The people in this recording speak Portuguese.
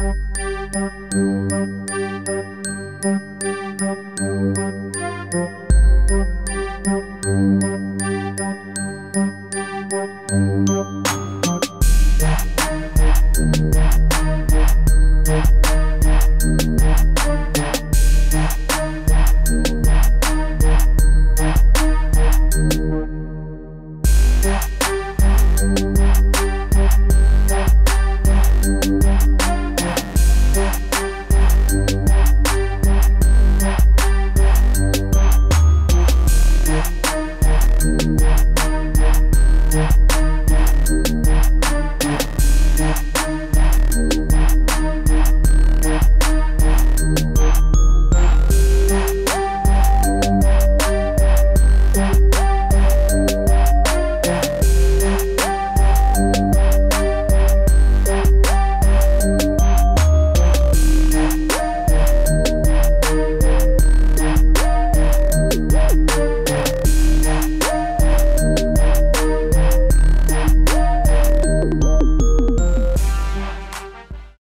Música Yeah.